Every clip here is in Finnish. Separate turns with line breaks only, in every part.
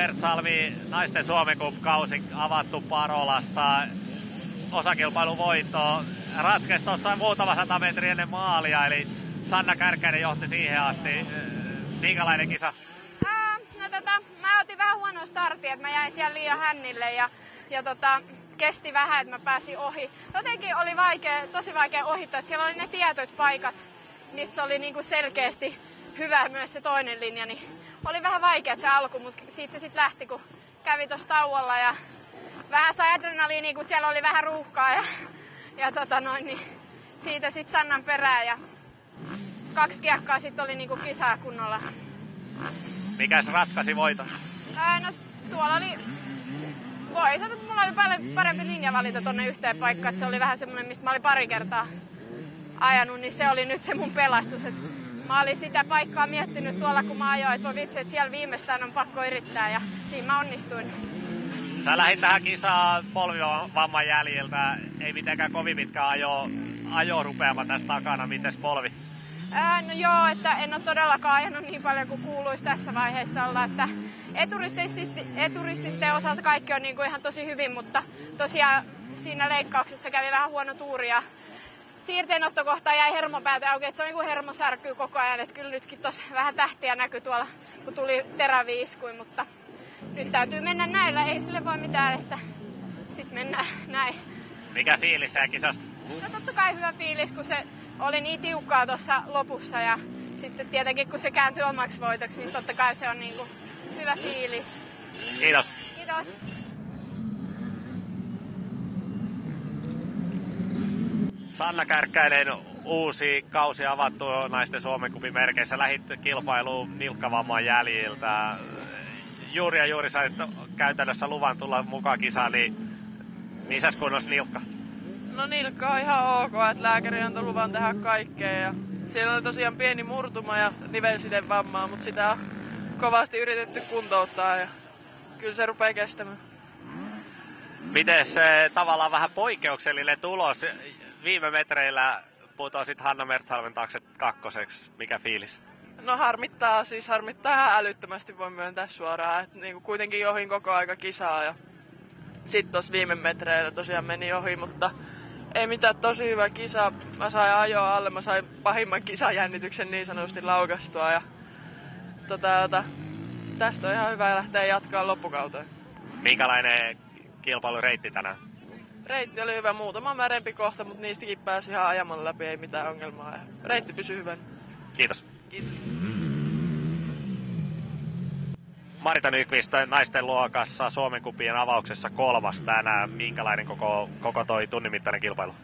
Hanna Mertsalmi, naisten Suomen kausi avattu Parolassa. Osakilpailu voitto ratkesi tuossa muutama sata metriä ennen maalia, eli Sanna Kärkäinen johti siihen asti. Minkälainen kisa?
Ää, no tota, mä otin vähän huono startti, että mä jäin siellä liian hännille ja, ja tota, kesti vähän, että mä pääsin ohi. Jotenkin oli vaikea, tosi vaikea ohittaa, että siellä oli ne tietyt paikat, missä oli niinku selkeästi hyvä myös se toinen linja, niin oli vähän vaikea se alku, mutta siitä se sitten lähti, kun kävi tuossa tauolla ja vähän sai adrenaliini, kun siellä oli vähän ruuhkaa ja, ja tota noin, niin siitä sitten Sannan perään ja kaksi kiekkaa sitten oli niinku kisaa kunnolla.
Mikäs ratkaisi voiton?
Ää, no tuolla oli, voi sanoa, että mulla oli paljon parempi linjavalinta tonne yhteen paikkaan, että se oli vähän semmoinen, mistä mä olin pari kertaa ajanut, niin se oli nyt se mun pelastus. Et mä olin sitä paikkaa miettinyt tuolla, kun mä ajoin, että voi vitsi, että siellä viimeistään on pakko yrittää ja siinä mä onnistuin.
Sä lähdit tähän kisaan polvivamman jäljiltä, ei mitenkään kovin pitkä ajo, ajo rupeama tästä takana, miten polvi?
Ää, no joo, että en ole todellakaan ajanut niin paljon kuin kuuluisi tässä vaiheessa olla, että eturististen osalta kaikki on niin kuin ihan tosi hyvin, mutta tosiaan siinä leikkauksessa kävi vähän huono tuuri ja siirteenottokohtaan jäi hermopäätä auki, että se on niin hermo särkyy koko ajan, että kyllä nytkin tos vähän tähtiä näkyy tuolla, kun tuli teräviiskui, mutta nyt täytyy mennä näillä, ei sille voi mitään, että sitten mennään näin.
Mikä fiilis sä kisasta?
No totta kai hyvä fiilis, kun se oli niin tiukkaa tuossa lopussa ja sitten tietenkin kun se kääntyi omaksi voitoksi, niin totta kai se on niin kuin hyvä fiilis.
Kiitos.
Kiitos.
Sanna Kärkkäinen, uusi kausi avattu naisten Suomen kupin merkeissä. Lähit kilpailuun nilkkavamman jäljiltä. Juuri ja juuri sait käytännössä luvan tulla mukaan kisaan, niin missäs kunnossa nilkka?
No nilkka on ihan ok, että lääkäri antoi luvan tehdä kaikkea. Ja siellä oli tosiaan pieni murtuma ja nivelsiden vammaa, mutta sitä on kovasti yritetty kuntouttaa ja kyllä se rupeaa kestämään.
Miten se tavallaan vähän poikkeuksellinen tulos? Viime metreillä putosit Hanna Mertsalven taakse kakkoseksi. Mikä fiilis?
No harmittaa, siis harmittaa ihan älyttömästi voi myöntää suoraan. Että niinku kuitenkin johin koko aika kisaa ja sitten tuossa viime metreillä tosiaan meni ohi, mutta ei mitään tosi hyvä kisa. Mä sain ajoa alle, mä sain pahimman kisajännityksen niin sanotusti laukastua ja tota, tota, tästä on ihan hyvä lähteä jatkaa loppukauteen.
Minkälainen kilpailureitti tänään?
Reitti oli hyvä, muutama märempi kohta, mutta niistäkin pääsi ihan ajaman läpi, ei mitään ongelmaa. Ja reitti pysyy hyvän.
Kiitos.
Kiitos.
Marita Nyqvist naisten luokassa Suomen kupien avauksessa kolmas tänään. Minkälainen koko, koko toi tunnin mittainen kilpailu?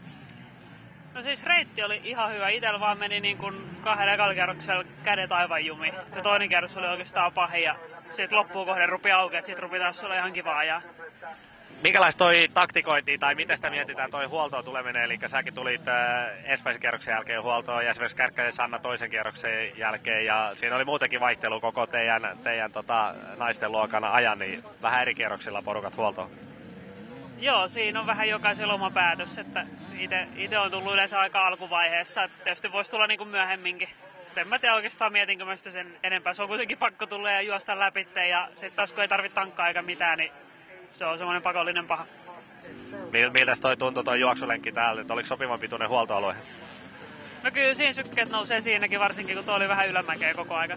No siis reitti oli ihan hyvä. Itellä vaan meni niin kuin kahdella ekalla kerroksella kädet aivan jumi. Se toinen kerros oli oikeastaan pahin ja sitten loppuun kohden rupi auki, että sitten rupi taas olla ihan kiva ajaa.
Minkälaista toi taktikointi tai miten sitä mietitään toi huoltoon tuleminen? Eli säkin tulit äh, ensimmäisen kierroksen jälkeen huoltoon ja esimerkiksi Kärkkäinen Sanna toisen kierroksen jälkeen ja siinä oli muutenkin vaihtelu koko teidän, teidän tota, naisten luokana ajan, niin vähän eri kierroksilla porukat huoltoon.
Joo, siinä on vähän jokaisella oma päätös, että itse on tullut yleensä aika alkuvaiheessa, että tietysti voisi tulla niin kuin myöhemminkin. En mä tiedä oikeastaan mietinkö mä sitä sen enempää. Se on kuitenkin pakko tulla ja juosta läpi ja sitten taas kun ei tarvitse tankkaa eikä mitään, niin se on semmoinen pakollinen paha.
Miltä toi tuntui toi juoksulenkki täällä? Että oliko sopivan pituinen huoltoalue?
No kyllä siinä sykkeet nousee siinäkin, varsinkin kun tuo oli vähän ylämäkeä koko aika.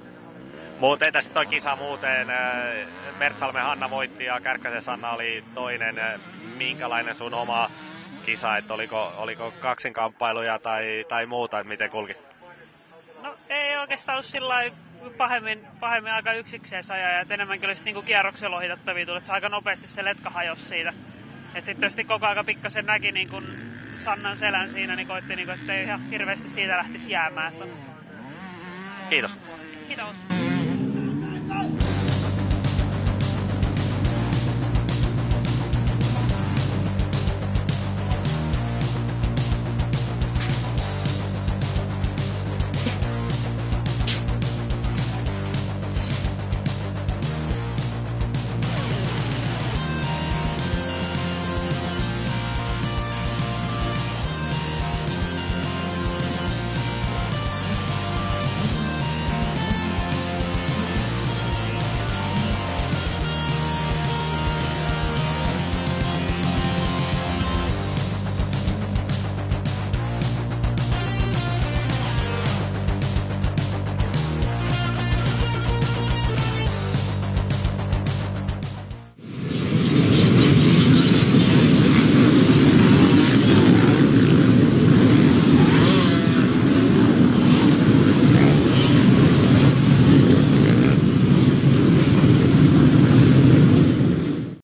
Muuten tässä toi kisa muuten, äh, Mertsalmen Hanna voitti ja Kärkkäsen Sanna oli toinen. Minkälainen sun oma kisa, että oliko, oliko kaksinkamppailuja tai, tai muuta, että miten kulki?
No ei oikeastaan ollut sillä pahemmin, pahemmin aika yksikseen ajaa, että enemmänkin olisi niinku kierroksella ohitettavia tullut, että se aika nopeasti se letka hajosi siitä. Että sitten tietysti koko aika pikkasen näki niin kun Sannan selän siinä, niin koitti, niin kun, että ei ihan hirveästi siitä lähtisi jäämään. Että...
Kiitos.
Kiitos.